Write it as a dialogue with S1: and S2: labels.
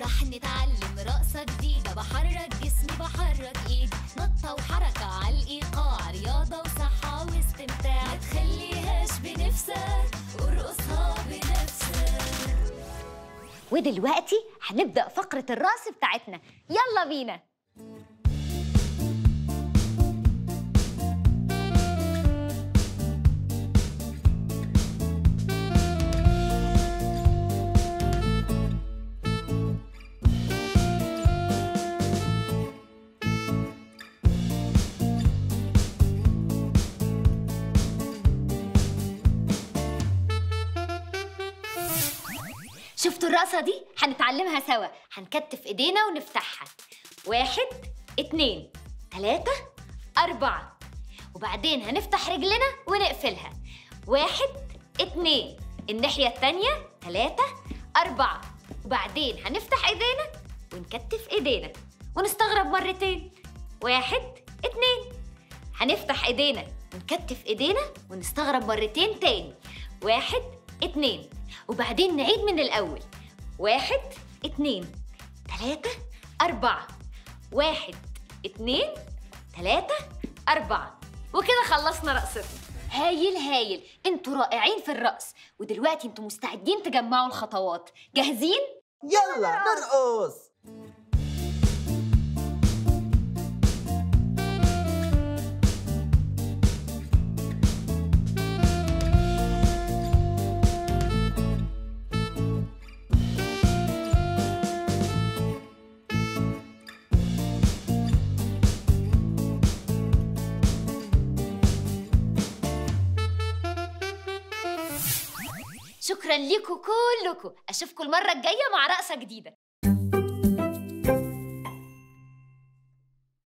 S1: راح نتعلم رقصة جديدة. بحرك جسمي بحرك إيدي. نطة وحركة على الإيقاع. رياضة وصحة واستمتاع. ما تخليهاش بنفسك ارقصها بنفسك.
S2: ودلوقتي هنبدأ فقرة الرقص بتاعتنا. يلا بينا. شفتوا الرقصة دي؟ هنتعلمها سوا. هنكتف إيدينا ونفتحها. واحد اتنين تلاتة أربعة. وبعدين هنفتح رجلنا ونقفلها. واحد اتنين. الناحية التانية تلاتة أربعة. وبعدين هنفتح إيدينا ونكتف إيدينا. ونستغرب مرتين. واحد اتنين. هنفتح إيدينا ونكتف إيدينا ونستغرب مرتين تاني. واحد اتنين. وبعدين نعيد من الأول. واحد اتنين تلاتة أربعة. واحد اتنين تلاتة أربعة. وكده خلصنا رقصتنا. هايل هايل. أنتوا رائعين في الرقص. ودلوقتي أنتوا مستعدين تجمعوا الخطوات. جاهزين؟
S3: يلا نرقص!
S2: شكرا لكم كلكم أشوفكم المرة الجاية مع رقصة جديدة.